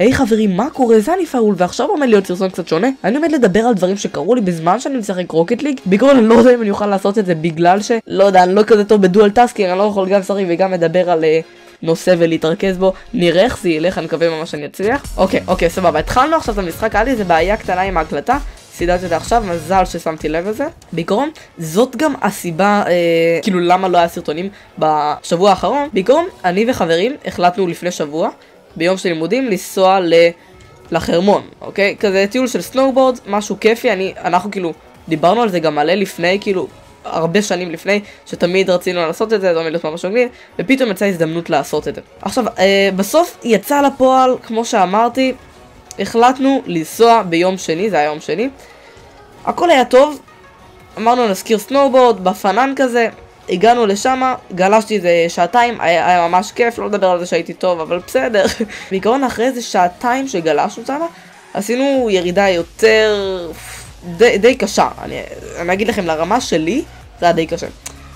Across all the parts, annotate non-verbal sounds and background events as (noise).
היי, חברים, מה קורה? זה אני פאול, ועכשיו עומד להיות סרטון קצת שונה. אני עומד לדבר על דברים שקרו לי בזמן שאני משחק רוקט ליג. בעיקרון אני לא יודע אם אני אוכל לעשות את זה בגלל ש... לא יודע, אני לא כזה טוב ב dual tasking, אני לא יכול גם לשחק וגם לדבר על אה, נושא ולהתרכז בו. נראה איך זה ילך, אני מקווה ממש שאני אצליח. אוקיי, אוקיי, סבבה, התחלנו עכשיו את המשחק, היה לי איזה בעיה קטנה עם ההקלטה. סידרתי אותה עכשיו, מזל ששמתי לב לזה. בעיקרון, זאת גם הסיבה, אה, כאילו למה לא היה סרטונים בשבוע האחרון. בעיקרון, אני וחברים החלטנו לפני שבוע ביום של לימודים לנסוע ל... לחרמון, אוקיי? כזה טיול של סנואובורד, משהו כיפי, אני, אנחנו כאילו דיברנו על זה גם מלא לפני, כאילו, הרבה שנים לפני, שתמיד רצינו לעשות את זה, זה עומד להיות ממש מגניב, ופתאום יצאה הזדמנות לעשות את זה. עכשיו, אה, בסוף יצא לפועל, כמו שאמרתי, החלטנו לנסוע ביום שני, זה היה יום שני. הכל היה טוב, אמרנו נשכיר סנואובורד, בפנן כזה, הגענו לשם, גלשתי איזה שעתיים, היה, היה ממש כיף, לא לדבר על זה שהייתי טוב, אבל בסדר. (laughs) בעיקרון אחרי איזה שעתיים שגלשנו שם, עשינו ירידה יותר... די, די קשה, אני, אני אגיד לכם, לרמה שלי, זה היה די קשה.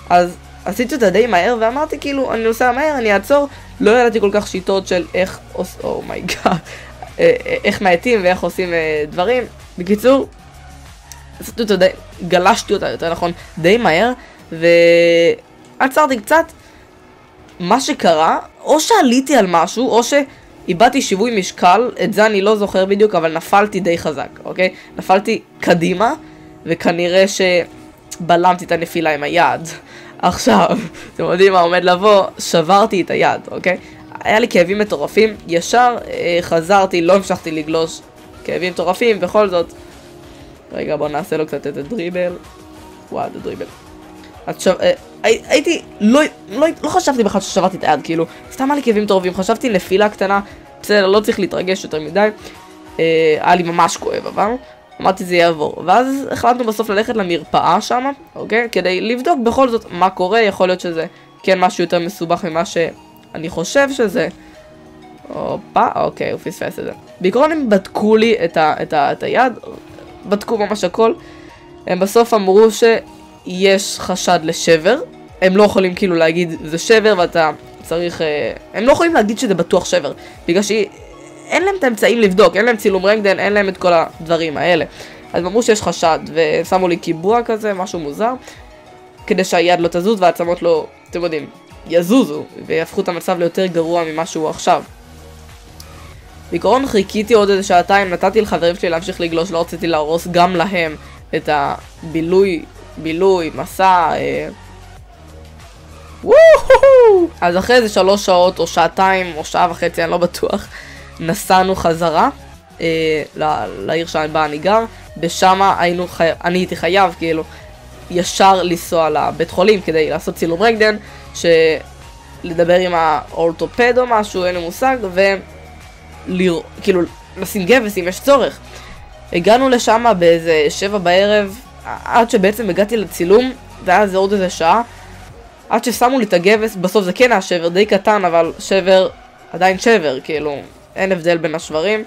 אז עשיתי אותה די מהר, ואמרתי כאילו, אני נוסע מהר, אני אעצור, לא ידעתי כל כך שיטות של איך עושים, oh my god, (laughs) איך מאטים ואיך עושים אה, דברים. בקיצור, עשיתי אותה די, גלשתי אותה יותר נכון, די מהר. ועצרתי קצת. מה שקרה, או שעליתי על משהו, או שאיבדתי שיווי משקל, את זה אני לא זוכר בדיוק, אבל נפלתי די חזק, אוקיי? נפלתי קדימה, וכנראה שבלמתי את הנפילה עם היד. עכשיו, (laughs) אתם יודעים מה עומד לבוא? שברתי את היד, אוקיי? היה לי כאבים מטורפים, ישר אה, חזרתי, לא המשכתי לגלוש כאבים מטורפים, בכל זאת. רגע, בוא נעשה לו קצת את הדריבל. וואו, את הדריבל. עכשיו, אה, הייתי, לא, לא, לא חשבתי בכלל ששברתי את היד, כאילו, סתם היה לי כאבים טובים, חשבתי נפילה קטנה, בסדר, לא צריך להתרגש יותר מדי, אה, היה לי ממש כואב, אבל אמרתי זה יעבור, ואז החלטנו בסוף ללכת למרפאה שם, אוקיי, כדי לבדוק בכל זאת מה קורה, יכול להיות שזה כן משהו יותר מסובך ממה שאני חושב שזה. הופה, אוקיי, הוא פספס את זה. בעיקרון הם בדקו לי את, ה, את, ה, את היד, בדקו ממש הכל, הם בסוף אמרו ש... יש חשד לשבר, הם לא יכולים כאילו להגיד זה שבר ואתה צריך... אה, הם לא יכולים להגיד שזה בטוח שבר, בגלל שאין להם את האמצעים לבדוק, אין להם צילום רנגדן, אין להם את כל הדברים האלה. אז הם אמרו שיש חשד, ושמו לי קיבוע כזה, משהו מוזר, כדי שהיד לא תזוז והעצמות לא, אתם יודעים, יזוזו, ויהפכו את המצב ליותר גרוע ממה שהוא עכשיו. בעיקרון חיכיתי עוד איזה שעתיים, נתתי לחברים שלי להמשיך לגלוש, לא רציתי להרוס גם להם את הבילוי בילוי, מסע, אה... אז אחרי איזה שלוש שעות או שעתיים או שעה וחצי, אני לא בטוח, נסענו חזרה אה, לעיר שבה אני גר, ושם היינו, חי... אני הייתי חייב כאילו ישר לנסוע לבית חולים כדי לעשות צילום רגדן, שלדבר עם האורתופד או משהו, אין לי מושג, וכאילו לשים גבס אם יש צורך. הגענו לשם באיזה שבע בערב, עד שבעצם הגעתי לצילום, זה היה איזה עוד איזה שעה, עד ששמו לי את הגבס, בסוף זה כן היה שבר די קטן, אבל שבר, עדיין שבר, כאילו, אין הבדל בין השברים.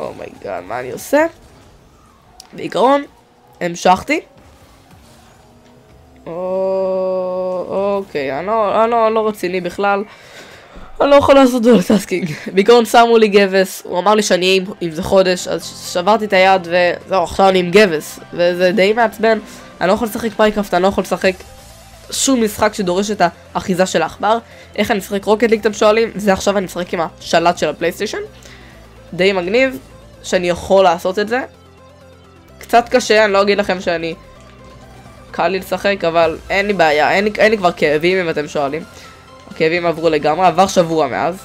oh my god, מה אני עושה? בעיקרון, המשכתי. אוקיי, אני לא, אני לא, לא רציני בכלל. אני לא יכול לעשות dual tasking. בעיקרון שמו לי גבס, הוא אמר לי שאני אהיה עם זה חודש, אז שברתי את היד וזהו, עכשיו אני עם גבס. וזה די מעצבן, אני לא יכול לשחק Minecraft, אני לא יכול לשחק שום משחק שדורש את האחיזה של העכבר. איך אני משחק Rocket League אתם שואלים? זה עכשיו אני משחק עם השלט של הפלייסטיישן. די מגניב, שאני יכול לעשות את זה. קצת קשה, אני לא אגיד לכם שאני... קל לי לשחק, אבל אין לי בעיה, אין לי, אין לי כבר כאבים אם אתם שואלים. הכאבים עברו לגמרי, עבר שבוע מאז.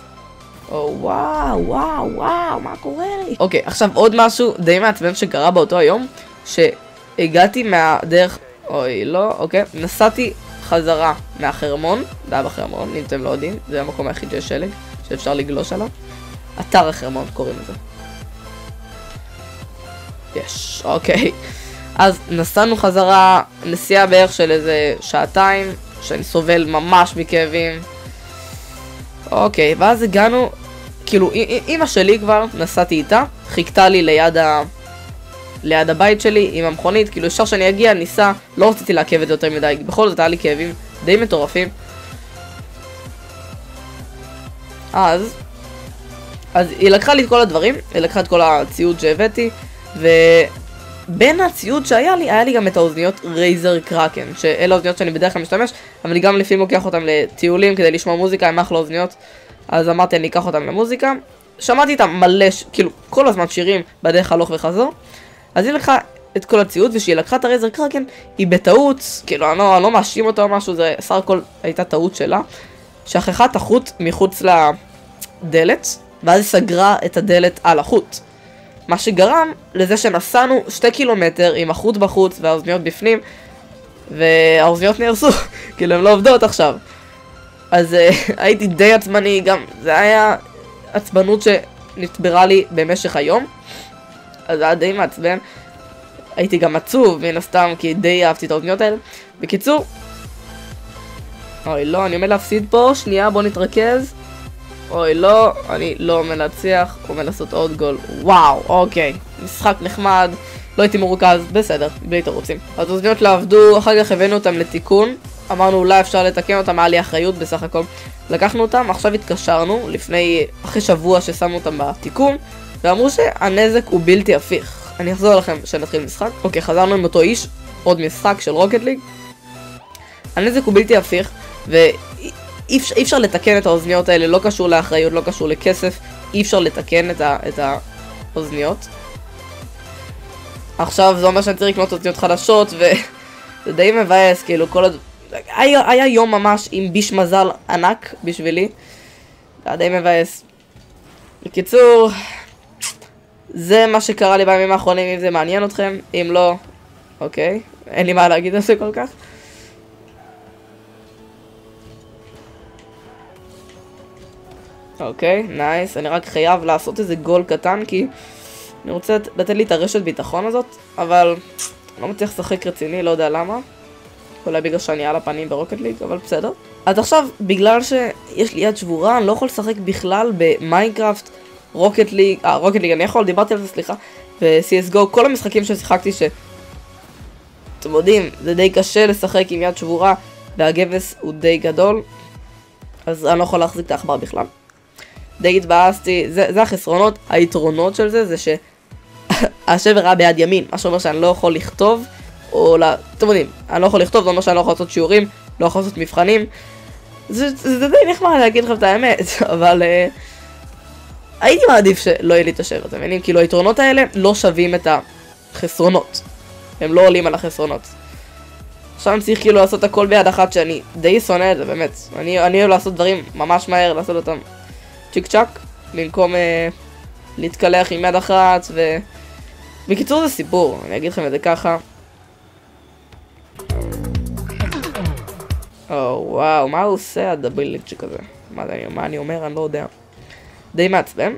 או וואו, וואו, וואו, מה קורה לי? אוקיי, עכשיו עוד משהו די מעצבן שקרה באותו היום, שהגעתי מהדרך, אוי, לא, אוקיי, נסעתי חזרה מהחרמון, זה היה בחרמון, אם אתם לא יודעים, זה המקום היחיד שיש שלג, שאפשר לגלוש עליו. אתר החרמון קוראים לזה. יש, אוקיי. אז נסענו חזרה, נסיעה בערך של איזה שעתיים, שאני סובל ממש מכאבים. אוקיי, ואז הגענו, כאילו, אימא שלי כבר, נסעתי איתה, חיכתה לי ליד ה... ליד הבית שלי עם המכונית, כאילו ישר שאני אגיע, ניסע, לא רציתי לעכב את זה יותר מדי, בכל זאת היה לי כאבים די מטורפים. אז, אז היא לקחה לי את כל הדברים, היא לקחה את כל הציוד שהבאתי, ובין הציוד שהיה לי, היה לי גם את האוזניות רייזר קראקן, שאלה האוזניות שאני בדרך כלל משתמש, אבל אני גם לפעמים לוקח אותם לטיולים כדי לשמוע מוזיקה, הם אחלה אוזניות, אז אמרתי אני אקח אותם למוזיקה. שמעתי איתם מלא, כל, כל הזמן שירים בדרך הלוך וחזור, אז היא לקחה את כל הציוד, וכשהיא לקחה את הרייזר קראקן, היא בטעות, כאילו אני לא, לא מאשים אותה או משהו, זה סך הכל הייתה טעות שלה, שכחה את החוט מחוץ לדלת, ואז היא סגרה את הדלת על החוט. מה שגרם לזה שנסענו שתי קילומטר עם החוט בחוץ והאוזניות בפנים, והאוזניות נהרסו, (laughs) כאילו הן לא עובדות עכשיו. אז uh, (laughs) הייתי די עצבני, גם זה היה עצבנות שנצברה לי במשך היום, אז זה היה די מעצבן. הייתי גם עצוב, מן הסתם, כי די אהבתי את האוזניות האלה. בקיצור, אוי לא, אני עומד להפסיד פה, שנייה בוא נתרכז. אוי לא, אני לא מנצח, עומד לעשות עוד גול. וואו, אוקיי, משחק נחמד, לא הייתי מרוכז, בסדר, בלי תירוצים. אז האוזניות לא עבדו, אחר כך הבאנו אותם לתיקון. אמרנו אולי אפשר לתקן אותם, היה לי אחריות בסך הכל. לקחנו אותם, עכשיו התקשרנו, לפני, אחרי שבוע ששמנו אותם בתיקון, ואמרו שהנזק הוא בלתי הפיך. אני אחזור לכם כשנתחיל משחק. אוקיי, חזרנו עם אותו איש, עוד משחק של רוקט ליג. הנזק הוא בלתי הפיך, ואי אפשר, אפשר לתקן את האוזניות האלה, לא קשור לאחריות, לא קשור לכסף, אי אפשר לתקן את, ה, את האוזניות. עכשיו זה אומר שאני צריך לקנות אוזניות חדשות, וזה די מבאס, כאילו כל הד... היה, היה יום ממש עם ביש מזל ענק בשבילי. זה היה די מבאס. בקיצור, זה מה שקרה לי בימים האחרונים, אם זה מעניין אתכם, אם לא, אוקיי, אין לי מה להגיד על זה כל כך. אוקיי, nice, אני רק חייב לעשות איזה גול קטן כי אני רוצה לתת לי את הרשת ביטחון הזאת, אבל לא מצליח לשחק רציני, לא יודע למה. אולי בגלל שאני על הפנים ב Rocket League, אבל בסדר. אז עכשיו, בגלל שיש לי יד שבורה, אני לא יכול לשחק בכלל ב Minecraft, Rocket League, אה, Rocket League אני יכול, דיברתי על זה, סליחה, ו-CSGO, כל המשחקים ששיחקתי ש... אתם יודעים, זה די קשה לשחק עם יד שבורה, והגבס הוא די גדול, אז אני לא יכול להחזיק את העכבר בכלל. די התבאסתי, זה, זה החסרונות, היתרונות של זה, זה שהשבר (laughs) היה ביד ימין, מה שאומר שאני לא יכול לכתוב, או לה... אתם יודעים, אני לא יכול לכתוב, זה אומר שאני לא יכול לעשות שיעורים, לא יכול לעשות מבחנים. זה, זה, זה די נחמד להגיד לכם את האמת, (laughs) אבל uh, הייתי מעדיף שלא יהיה לי את השבר, אתם מבינים? כאילו היתרונות האלה לא שווים את החסרונות. הם לא עולים על החסרונות. עכשיו אני צריך כאילו לעשות הכל ביד אחת שאני די שונא את זה, באמת. אני, אני אוהב לעשות דברים ממש מהר, לעשות אותם צ'יק צ'אק, במקום uh, להתקלח עם יד אחת ו... בקיצור זה סיפור, אני אגיד לכם את זה ככה. או וואו, מה הוא עושה הדבילג'יק הזה? מה, זה, מה אני אומר? אני לא יודע. די מעצבן.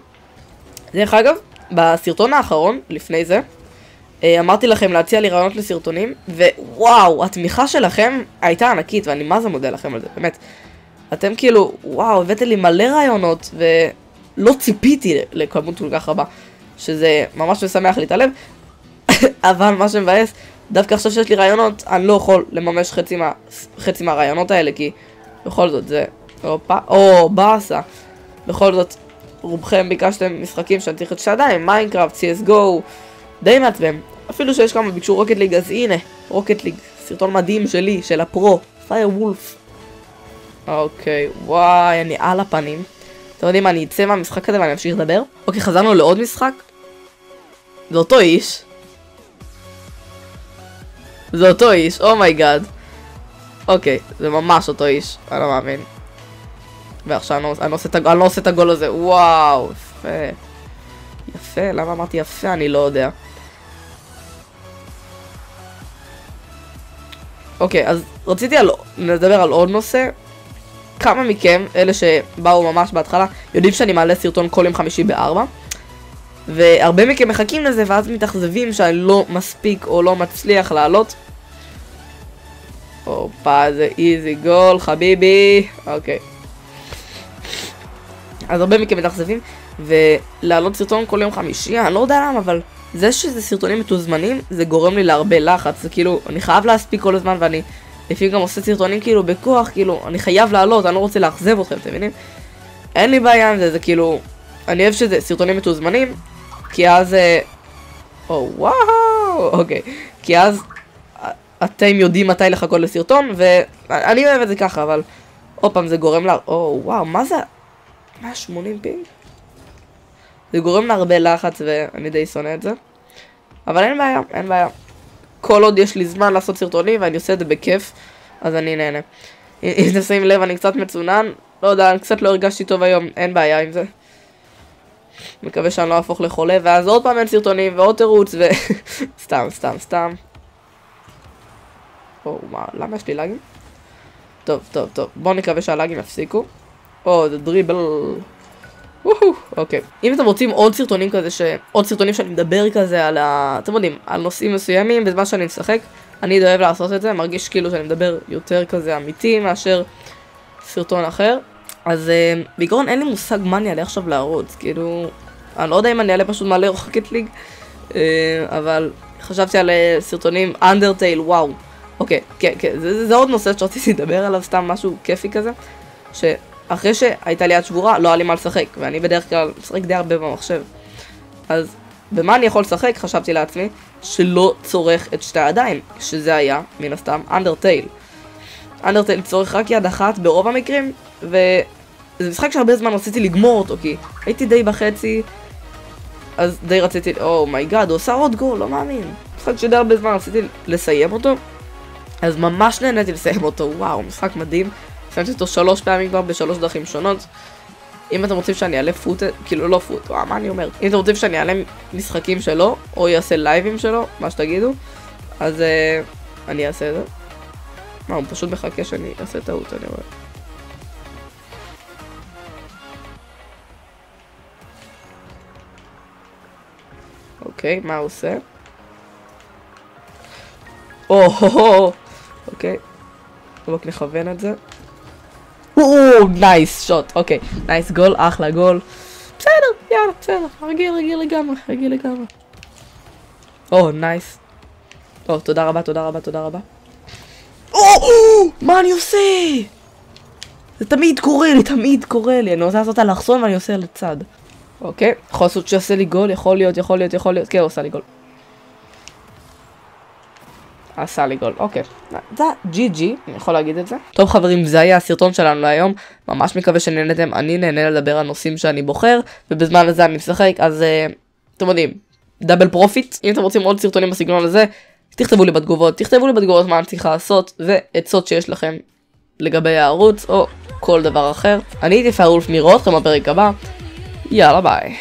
דרך אגב, בסרטון האחרון, לפני זה, אה, אמרתי לכם להציע לי רעיונות לסרטונים, ווואו, התמיכה שלכם הייתה ענקית, ואני מה זה מודה לכם על זה, באמת. אתם כאילו, וואו, הבאתם לי מלא רעיונות, ולא ציפיתי לכמות כל כך רבה, שזה ממש משמח לי את הלב, אבל מה שמבאס, דווקא עכשיו שיש לי רעיונות, אני לא יכול לממש חצי, מה, חצי מהרעיונות האלה, כי בכל זאת זה... הופה, או באסה. בכל זאת, רובכם ביקשתם משחקים שאני צריך את שתי הידיים, Minecraft, CSGO, די מעצבן. אפילו שיש כמה ביקשו Rocket League, אז הנה, Rocket League, סרטון מדהים שלי, של ה pro, Fire Wolf. אוקיי, וואי, אני על הפנים. אתם יודעים מה, אני אצא מהמשחק הזה ואני אמשיך לדבר? אוקיי, חזרנו לעוד משחק. זה אותו איש. זה אותו איש, oh my god. Oh אוקיי, זה ממש אותו איש, אני לא מאמין. ועכשיו אני לא, לא אני לא עושה את הגול הזה, וואו, יפה. יפה, למה אמרתי יפה? אני לא יודע. אוקיי, אז רציתי. לדבר על עוד נושא. כמה מכם, אלה שבאו ממש בהתחלה, יודעים שאני מעלה סרטון כל יום חמישי בארבע. והרבה מכם מחכים לזה ואז מתאכזבים שאני לא מספיק או לא מצליח לעלות. הופה, זה איזי גול, חביבי. אוקיי. אז הרבה מכם מתאכזבים, ולהעלות סרטון כל יום חמישי, אני לא יודע למה, אבל זה שזה סרטונים מתוזמנים, זה גורם לי להרבה לחץ, זה כאילו, אני חייב להספיק כל הזמן ואני לפעמים גם עושה סרטונים כאילו בכוח, כאילו, אני חייב לעלות, אני לא רוצה לאכזב אתכם, אתם מבינים? אין לי בעיה עם זה, זה כאילו, אני אוהב שזה סרטונים מתוזמנים, כי אז... אה, או וואו, אוקיי. כי אז אתם יודעים מתי לחכות לסרטון, ואני אוהב את זה ככה, אבל עוד פעם זה גורם לה... או וואו, מה זה? 180 פינג? זה גורם להרבה לחץ ואני די שונא את זה. אבל אין בעיה, אין בעיה. כל עוד יש לי זמן לעשות סרטונים ואני עושה את זה בכיף, אז אני נהנה. אם תשים לב, אני קצת מצונן, לא יודע, אני קצת לא הרגשתי טוב היום, אין בעיה עם זה. מקווה שאני לא אהפוך לחולה, ואז עוד פעם אין סרטונים ועוד תירוץ, ו... (laughs) סתם, סתם, סתם. או, מה, למה יש לי לאגים? טוב, טוב, טוב, בואו נקווה שהלאגים יפסיקו. או, זה דריבל. אוקיי. אם אתם רוצים עוד סרטונים כזה, ש... עוד סרטונים שאני מדבר כזה על ה... אתם יודעים, על נושאים מסוימים בזמן שאני משחק, אני אוהב לעשות את זה, מרגיש כאילו שאני מדבר יותר כזה אמיתי מאשר סרטון אחר. אז uh, בעיקרון אין לי מושג מה אני אעלה עכשיו לערוץ, כאילו, אני לא יודע אם אני אעלה פשוט מעלה רוחקת ליג, uh, אבל חשבתי על uh, סרטונים אנדרטייל, וואו. אוקיי, כן, כן, זה, זה, עוד נושא שרציתי לדבר עליו, סתם משהו כיפי כזה, שאחרי שהייתה לי יד שבורה, לא היה לי מה לשחק, ואני בדרך כלל משחק די הרבה במחשב. אז במה אני יכול לשחק? חשבתי לעצמי, שלא צורך את שתי הידיים, שזה היה, מן הסתם, אנדרטייל. אנדרטייל צורך רק יד אחת ברוב המקרים, וזה משחק שהרבה זמן רציתי לגמור אותו, כי הייתי די בחצי, אז די רציתי, oh my god, הוא עושה עוד גול, לא מאמין. משחק שדי הרבה זמן רציתי לסיים אותו, אז ממש נהניתי לסיים אותו, וואו, משחק מדהים. סיימתי אותו שלוש פעמים כבר בשלוש דרכים שונות. אם אתם רוצים שאני אעלה פוט, כאילו לא פוט, וואו, מה אני אומר? אם אתם רוצים שאני אעלה משחקים שלו, או אעשה לייבים שלו, מה שתגידו, אז uh, אני אעשה את זה. מה, הוא פשוט מחכה שאני אעשה טעות, אני רואה. אוקיי, מה הוא עושה? או, אוקיי. רק נכוון את זה. או, nice shot, אוקיי. nice גול, אחלה גול. בסדר, יאללה, בסדר. רגיל, רגיל לגמרי, רגיל לגמרי. או, nice. או, תודה רבה, תודה רבה, תודה רבה. או, מה אני עושה? זה תמיד קורה לי, תמיד קורה לי. אני רוצה לעשות אלכסון ואני עושה לצד. אוקיי, יכול להיות שיעשה לי גול, יכול להיות, יכול להיות, יכול להיות. כן, הוא עושה לי גול. עשה לי גול, אוקיי. זה GG, אני יכול להגיד את זה. טוב חברים, זה היה הסרטון שלנו להיום. ממש מקווה שנהנתם, אני נהנה לדבר על נושאים שאני בוחר, ובזמן הזה אני משחק, אז uh, אתם יודעים, double profit. אם אתם רוצים עוד סרטונים בסגנון הזה, תכתבו לי בתגובות, תכתבו לי בתגובות מה אני צריך לעשות, ועצות שיש לכם לגבי הערוץ, או כל דבר אחר. אני הייתי פארולף, נראה אתכם בפרק הבא. יאללה ביי.